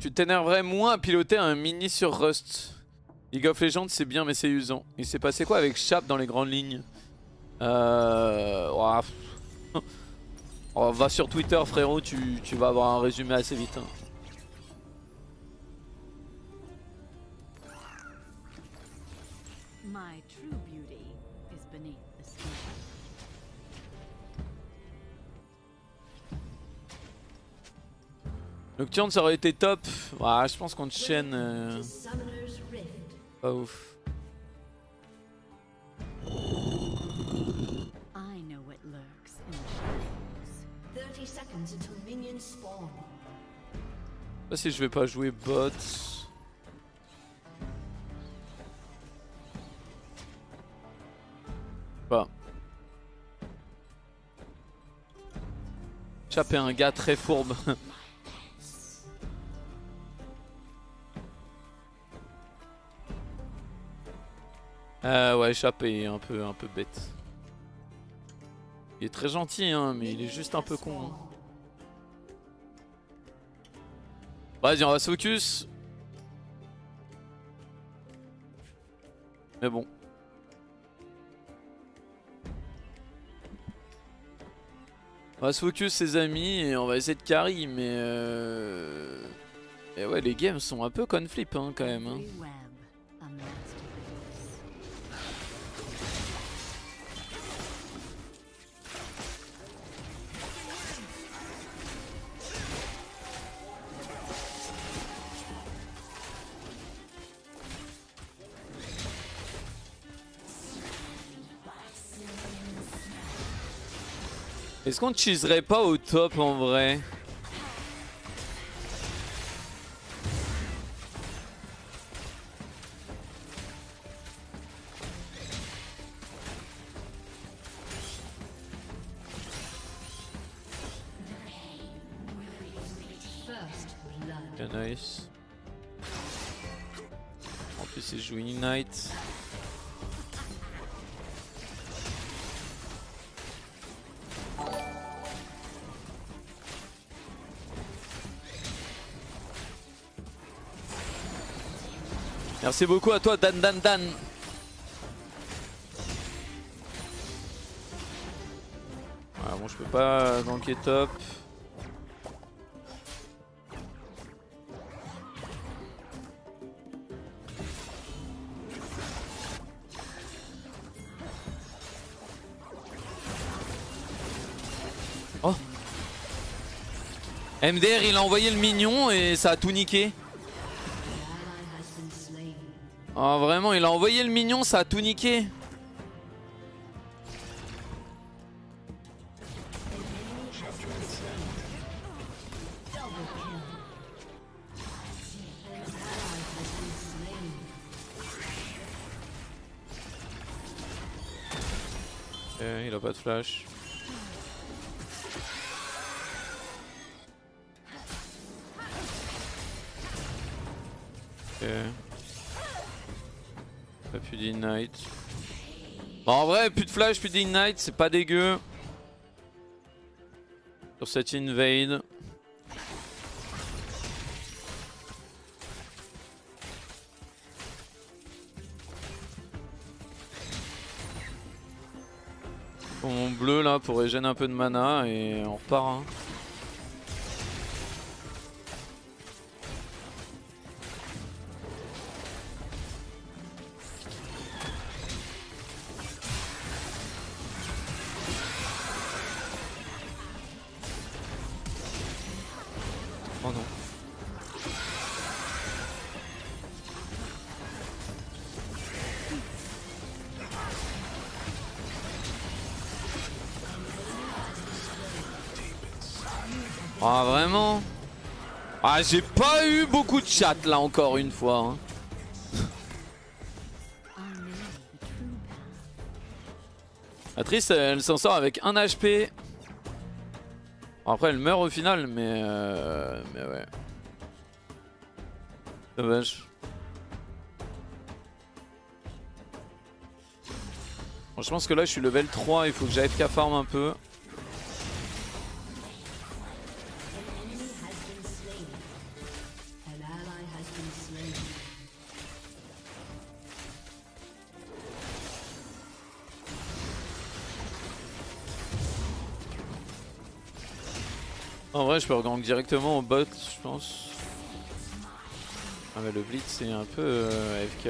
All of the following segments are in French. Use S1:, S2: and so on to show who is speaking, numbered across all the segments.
S1: Tu t'énerverais moins à piloter un mini sur Rust. League of Legends c'est bien mais c'est usant. Il s'est passé quoi avec Chap dans les grandes lignes Euh... pff. Oh, va sur Twitter frérot, tu, tu vas avoir un résumé assez vite. hein. Nocturne ça aurait été top. Je pense qu'on te chaîne. euh. Pas ouf.
S2: I know what lurks in the shadows.
S3: 30 seconds until minions spawn.
S1: Là si je vais pas jouer bot. Bah. Chap est un gars très fourbe. Euh ouais Chap est un peu un peu bête. Il est très gentil hein mais il est juste un peu con. hein. Vas-y, on va se focus. Mais bon. On va se focus, ses amis, et on va essayer de carry, mais euh... Et ouais, les games sont un peu conflip hein, quand même. hein. Est-ce qu'on cheeserait pas au top en vrai? Merci beaucoup à toi, Dan Dan Dan. Bon, je peux pas ganker top. Oh MDR il a envoyé le mignon et ça a tout niqué. Oh vraiment il a envoyé le mignon ça a tout niqué. Flash, plus d'ignite, c'est pas dégueu. Sur cette invade. Mon bleu là pour régénérer un peu de mana et on repart. hein. Ah j'ai pas eu beaucoup de chat là encore une fois. hein. Atrice elle s'en sort avec 1 HP. Après elle meurt au final mais euh, mais ouais. Dommage. Bon, je pense que là je suis level 3, il faut que j'aille farm un peu. Peux regank directement au bot, je pense. Ah mais le blitz c'est un peu euh, AFK.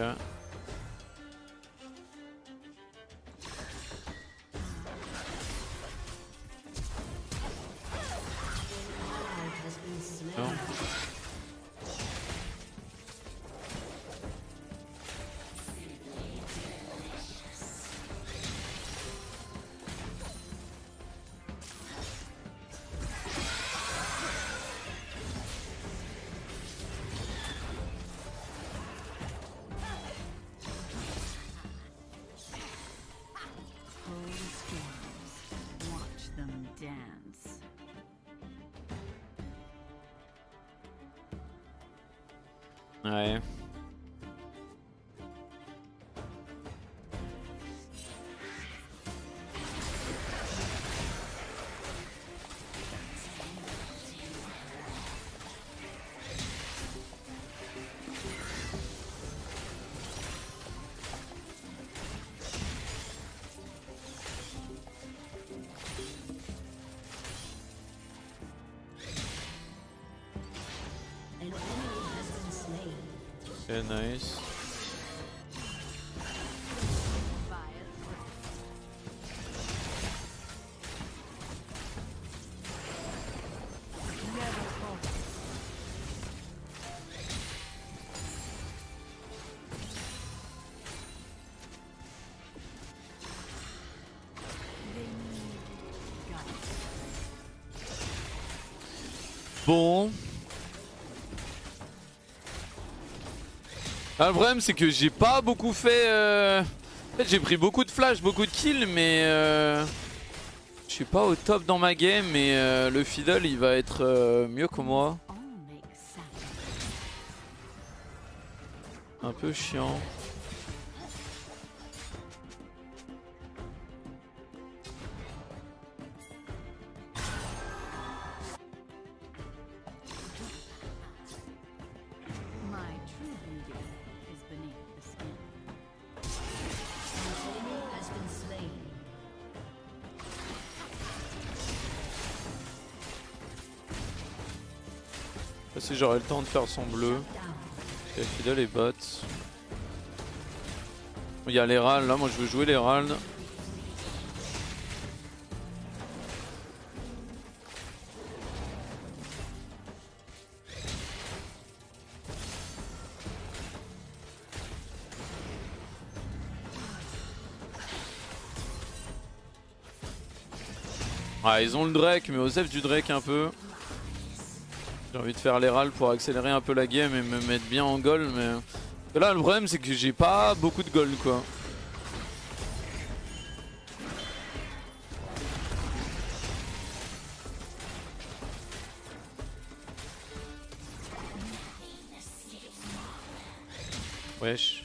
S1: Ouais. Ok, nice. Le problème c'est que j'ai pas beaucoup fait... euh, En fait j'ai pris beaucoup de flash, beaucoup de kills mais... euh, Je suis pas au top dans ma game mais euh, le fiddle il va être euh, mieux que moi. Un peu chiant. Si j'aurai le temps de faire son bleu. Fiddle et bot. Il y a l'Herald là, moi je veux jouer l'Herald. Ah ils ont le Drake mais Osef du Drake un peu. J'ai envie de faire l'Herald pour accélérer un peu la game et me mettre bien en goal mais... Là le problème c'est que j'ai pas beaucoup de gold quoi. Wesh.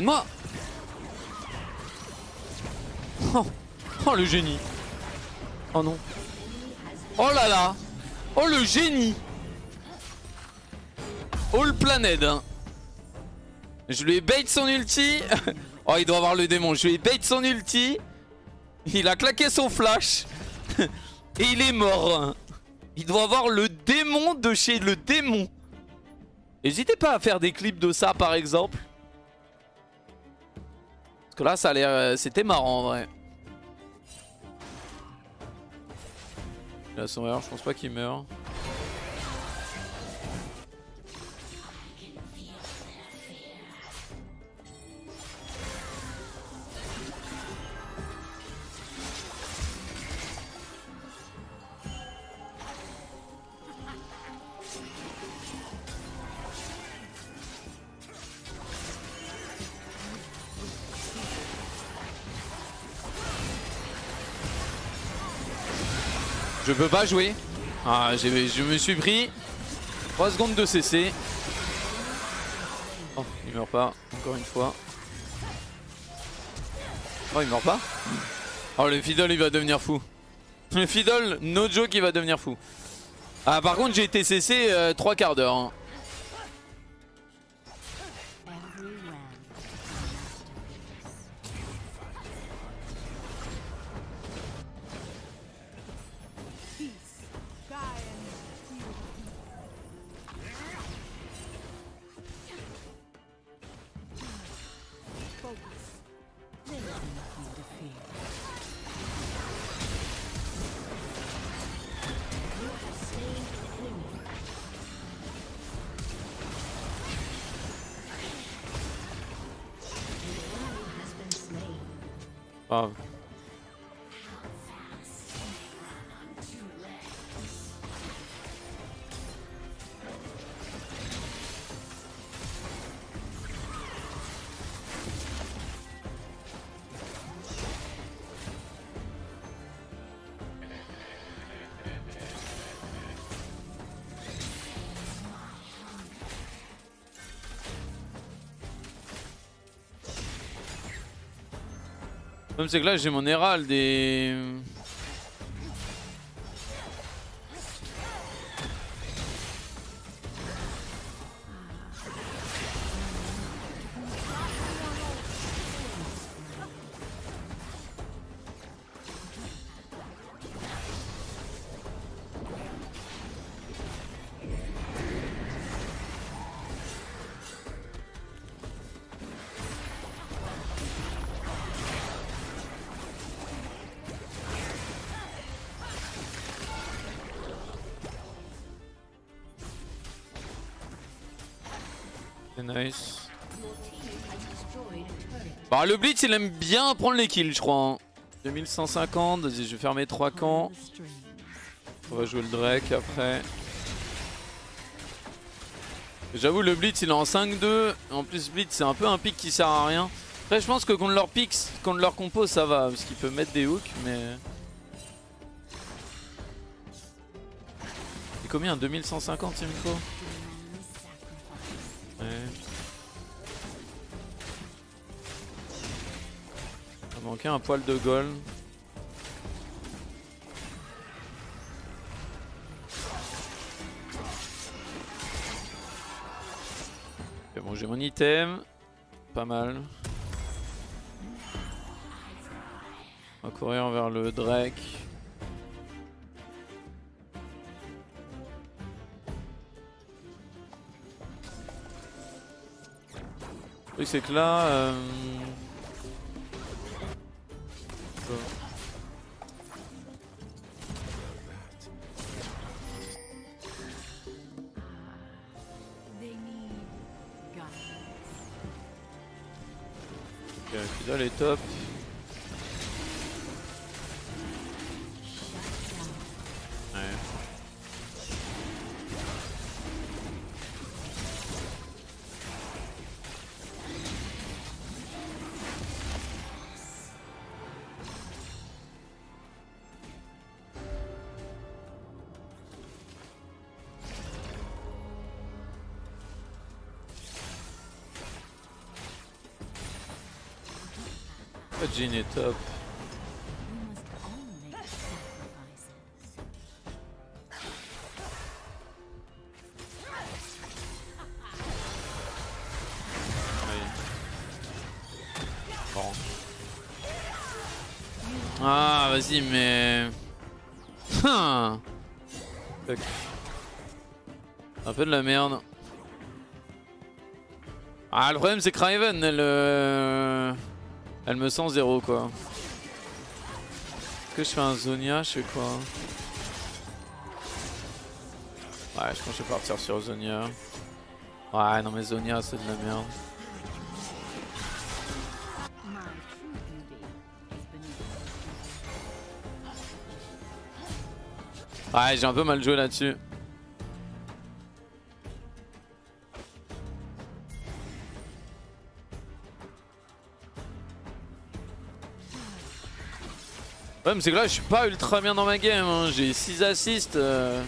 S1: Aide-moi. Oh. oh le génie. Oh non. Oh là là. Oh le génie. Oh le planète hein. Je lui ai bait son ulti. Oh il doit avoir le démon. Je lui ai bait son ulti. Il a claqué son flash. Et il est mort hein. Il doit avoir le démon de chez le démon. N'hésitez pas à faire des clips de ça par exemple là, ça l'air. euh, C'était marrant en vrai. Il a son R, je pense pas qu'il meurt. Je peux pas jouer. Ah, je me suis pris 3 secondes de CC. Oh, Il meurt pas, encore une fois. Oh, il meurt pas Oh, le Fiddle, il va devenir fou. Le Fiddle, no joke, il va devenir fou. Ah, par contre, j'ai été cessé euh, trois quarts d'heure. hein. Problème, c'est que là, j'ai mon Herald et. Nice. Bah, le Blitz, il aime bien prendre les kills, je crois. hein. 2150, vas-y, je vais faire mes 3 camps. On va jouer le Drake après. J'avoue, le Blitz il est en 5-2. En plus, Blitz c'est un peu un pick qui sert à rien. Après, je pense que contre leur pick, contre leur compo, ça va. Parce qu'il peut mettre des hooks, mais. C'est combien? 2150 il me faut Manqué un poil de gold. Ok, bon, j'ai mon item. Pas mal. On va courir vers le Drake. Le truc c'est que là... euh, est top. Jean est top. Ah, vas-y, mais. Hein. Un peu de la merde. Ah, le problème, c'est que Raven, elle. Elle me sent zéro, quoi. Est-ce que je fais un Zonia Je fais quoi Ouais, je pense que je vais partir sur Zonia. Ouais, non, mais Zonia, c'est de la merde. Ouais, j'ai un peu mal joué là-dessus. Mais c'est que là, je suis pas ultra bien dans ma game. hein. J'ai 6 assists. euh.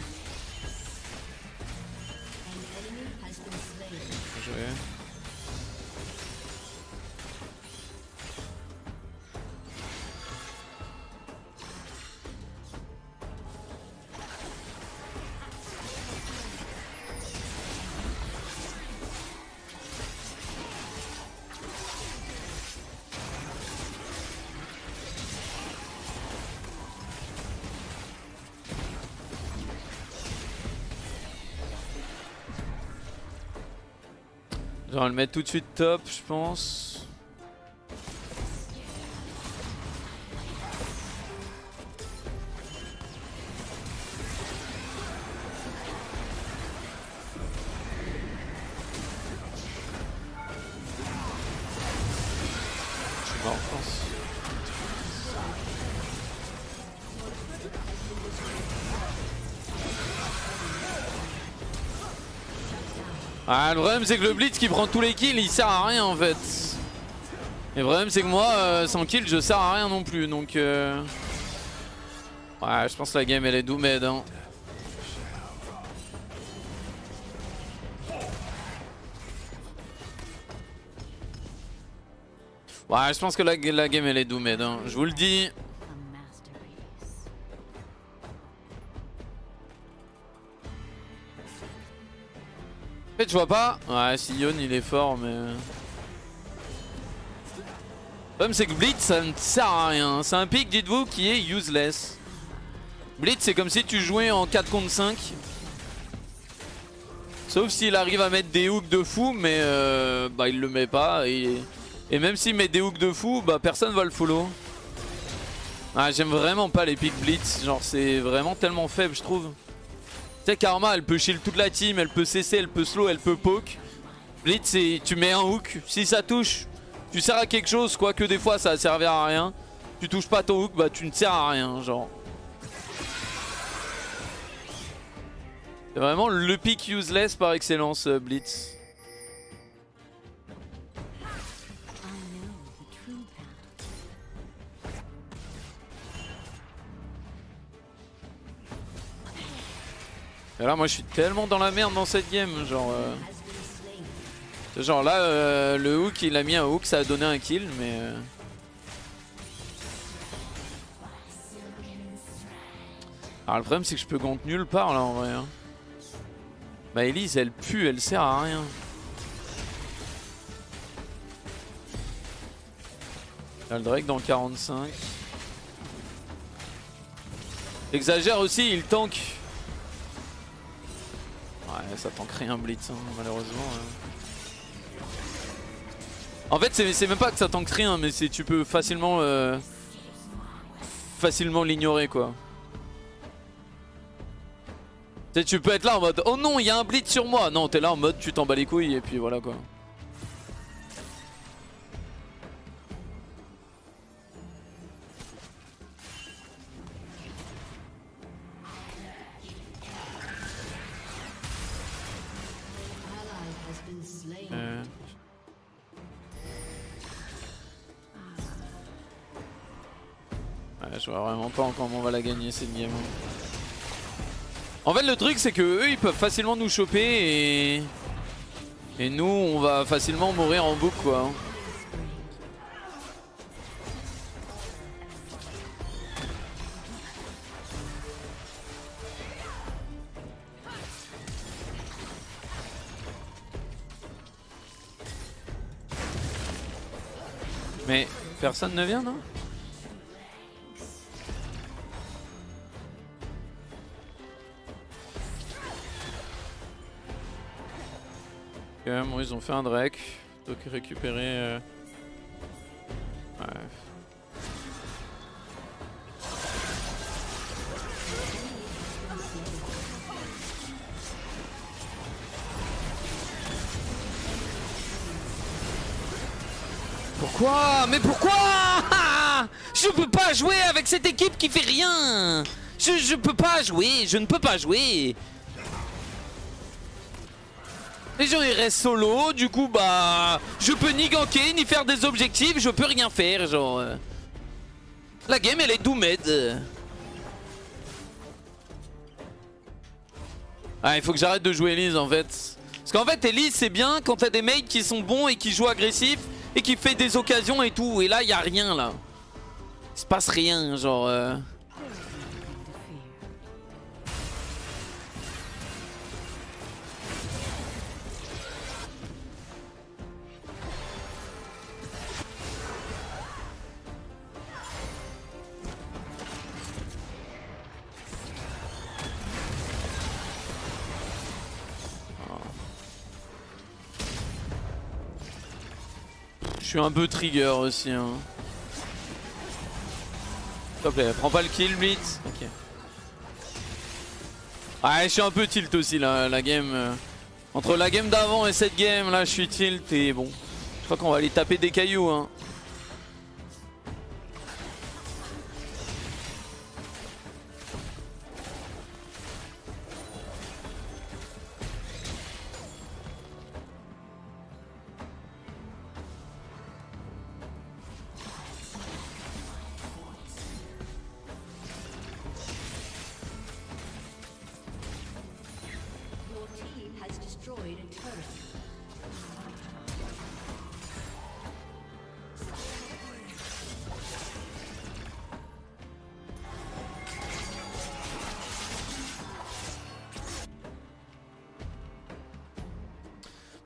S1: Je vais le mettre tout de suite top, je pense. Ah, le problème c'est que le Blitz qui prend tous les kills, il sert à rien en fait. Et le problème c'est que moi, euh, sans kill, je sers à rien non plus, donc... Euh... Ouais, je pense que la game elle est doomed. Hein. Ouais, je pense que la, game elle est doomed. Hein. Je vous le dis. En fait, je vois pas. Ouais, si Yon il est fort, mais. Le problème, c'est que Blitz ça ne sert à rien. C'est un pick, dites-vous, qui est useless. Blitz, c'est comme si tu jouais en 4 contre 5. Sauf s'il arrive à mettre des hooks de fou, mais euh, bah il le met pas. Et, et même s'il met des hooks de fou, bah personne va le follow. Ah, j'aime vraiment pas les picks Blitz. Genre, c'est vraiment tellement faible, je trouve. Tu sais, Karma, elle peut shield toute la team, elle peut CC, elle peut slow, elle peut poke. Blitz, tu mets un hook. Si ça touche, tu sers à quelque chose, quoique des fois ça va servir à rien. Tu touches pas ton hook, bah tu ne sers à rien, genre. C'est vraiment le pick useless par excellence, euh, Blitz. Et là, moi je suis tellement dans la merde dans cette game, genre. euh. Genre là, euh, le hook, il a mis un hook, ça a donné un kill, mais... euh. Alors le problème c'est que je peux gant nulle part là en vrai. hein. Bah Elise elle pue, elle sert à rien. Là Drake dans le 45. Exagère aussi, il tank. Ça tank rien Blitz, hein, malheureusement. hein. En fait, c'est même pas que ça tank rien, mais c'est tu peux facilement euh, facilement l'ignorer quoi. Tu sais, tu peux être là en mode oh non, il y a un blitz sur moi. Non, t'es là en mode tu t'en bats les couilles et puis voilà quoi. Je vois vraiment pas comment on va la gagner cette game. En fait, le truc c'est que eux ils peuvent facilement nous choper et. Et nous on va facilement mourir en boucle quoi. Mais personne ne vient non? Ils ont fait un Drake. Donc récupérer. euh, Ouais. Pourquoi? Mais pourquoi? Je peux pas jouer avec cette équipe qui fait rien je, je peux pas jouer, je ne peux pas jouer les gens ils restent solo, du coup bah je peux ni ganker ni faire des objectifs, je peux rien faire genre. euh. La game elle est doomed. Ah il faut que j'arrête de jouer Elise en fait. Parce qu'en fait Elise c'est bien quand t'as des mates qui sont bons et qui jouent agressif et qui fait des occasions et tout. Et là y a rien là. Il se passe rien genre. euh. Suis un peu trigger aussi. Hein. S'il te plaît, prends pas le kill, Blitz. Ok. Ouais, je suis un peu tilt aussi là, la game. euh. Entre la game d'avant et cette game, là, je suis tilt et bon. Je crois qu'on va aller taper des cailloux. Hein.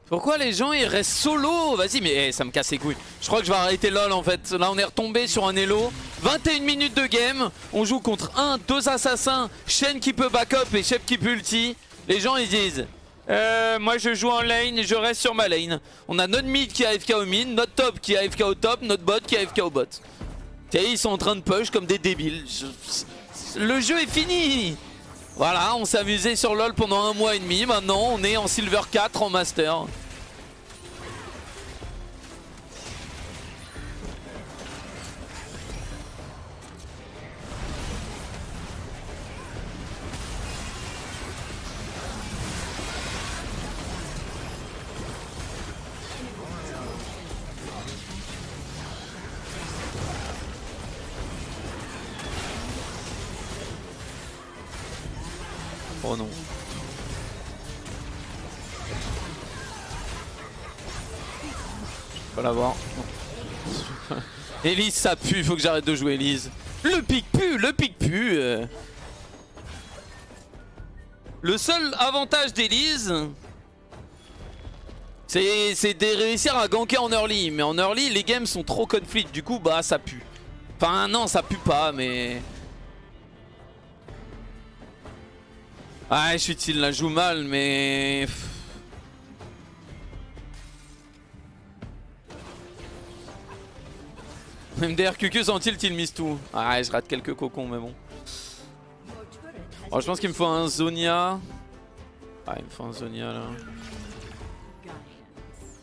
S1: Pourquoi les gens ils restent solo? Vas-y mais eh, ça me casse les couilles. Je crois que je vais arrêter LOL en fait. Là on est retombé sur un elo. 21 minutes de game. On joue contre un, deux assassins. Shen qui peut backup et Shep qui peut ulti. Les gens ils disent euh, moi je joue en lane et je reste sur ma lane. On a notre mid qui a AFK au mid, notre top qui a AFK au top, notre bot qui a AFK au bot. Sais, ils sont en train de push comme des débiles. Le jeu est fini Voilà, on amusé sur LoL pendant un mois et demi. Maintenant, on est en Silver 4 en Master. Oh non. Faut l'avoir. Elise ça pue, faut que j'arrête de jouer Elise. Le pic pue, le pic pue. euh. Le seul avantage d'Elise, c'est c'est de réussir à ganker en early. Mais en early, les games sont trop conflit. Du coup, bah ça pue. Enfin non, ça pue pas, mais... Ah, je suis il la joue mal, mais... MDR QQ sans tilt, il mise tout? Ah, je rate quelques cocons, mais bon. Oh, je pense qu'il me faut un Zonia. Ah, il me faut un Zonia là.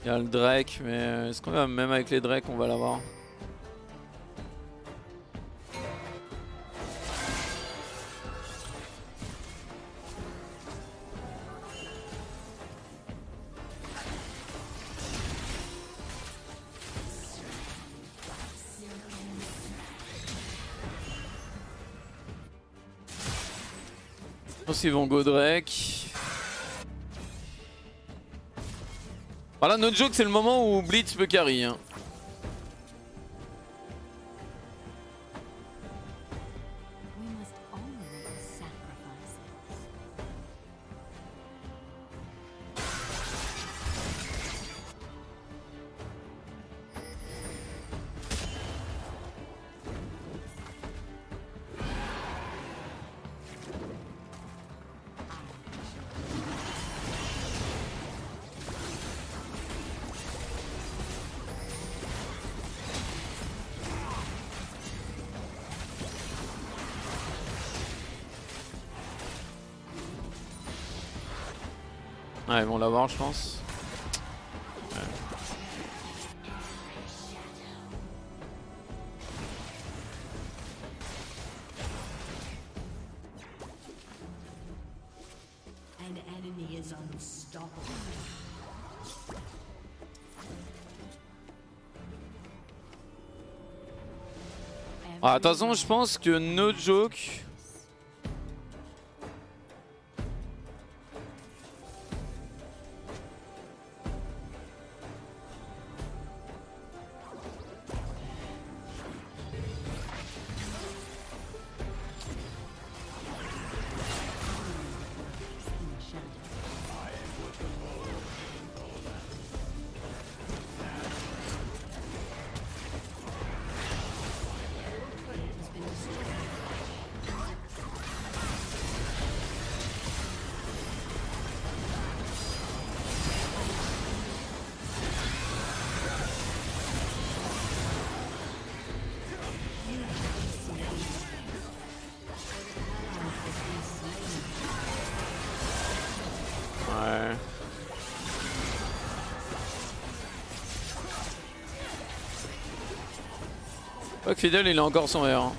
S1: Il y a le Drake, mais euh, est-ce qu'on va même avec les Drake, on va l'avoir? Drake. Voilà, notre joke, c'est le moment où Blitz peut carry. Hein. Ils vont l'avoir, je pense.
S3: Unstoppable.
S1: Ah, attention, je pense que no joke. Quoique Fidel il a encore son R.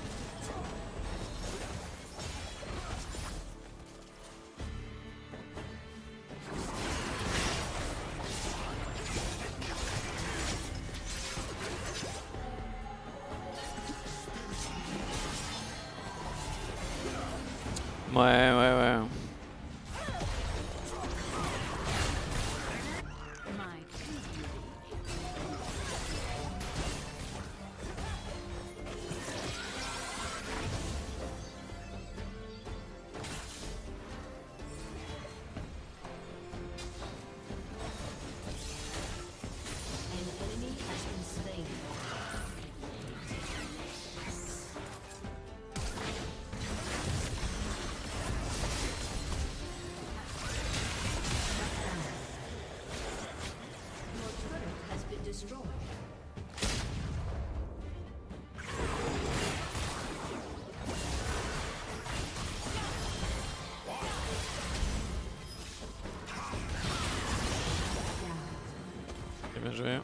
S1: Bien joué.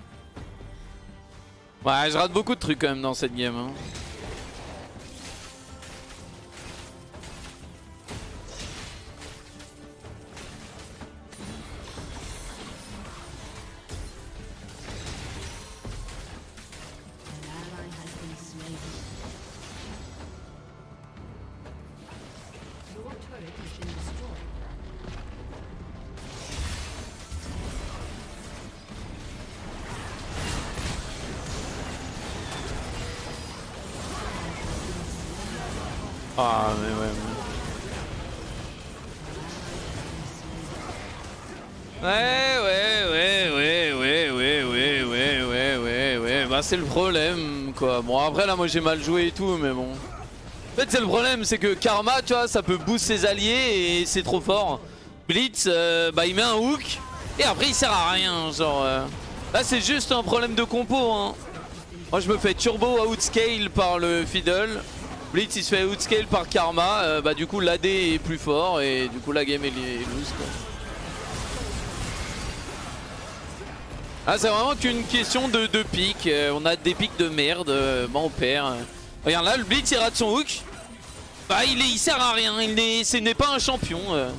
S1: Ouais, je rate beaucoup de trucs quand même dans cette game. hein. Ah, mais ouais. ouais, ouais, ouais, ouais, ouais, ouais, ouais, ouais, ouais, ouais. Bah, c'est le problème, quoi. Bon, après, là, moi, j'ai mal joué et tout, mais bon. En fait, c'est le problème, c'est que Karma, tu vois, ça peut boost ses alliés et c'est trop fort. Blitz, euh, bah, il met un hook et après, il sert à rien, genre. euh. Là, c'est juste un problème de compo, hein. Moi, je me fais turbo outscale par le Fiddle. Blitz il se fait outscale par Karma, euh, bah du coup l'AD est plus fort et du coup la game est, est loose quoi. Ah c'est vraiment qu'une question de, de pics, Euh, on a des pics de merde, euh, bah on perd. Regarde là le Blitz il rate son hook, bah il, est, il sert à rien, il n'est- ce n'est pas un champion. euh.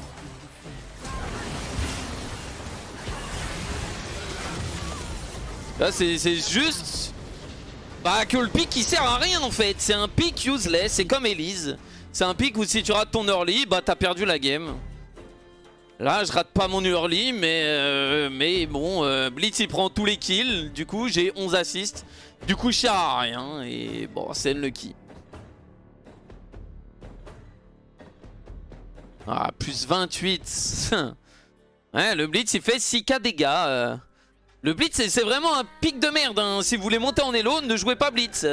S1: Là c'est juste bah que le pick il sert à rien en fait, c'est un pick useless, c'est comme Elise. C'est un pick où si tu rates ton early, bah t'as perdu la game. Là je rate pas mon early mais, euh, mais bon, euh, Blitz il prend tous les kills, du coup j'ai 11 assists. Du coup je sers à rien et bon c'est unlucky. Ah plus 28. ouais le Blitz il fait 6k dégâts. euh. Le Blitz, c'est- vraiment un pic de merde. hein. Si vous voulez monter en elo, ne jouez pas Blitz.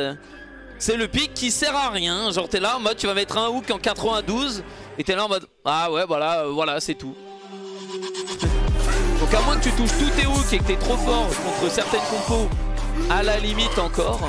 S1: C'est le pic qui sert à rien. Genre, t'es là en mode, tu vas mettre un hook en 92. Et t'es là en mode, ah ouais, voilà, euh, voilà, c'est tout. Donc, à moins que tu touches tous tes hooks et que t'es trop fort contre certaines compos, à la limite encore.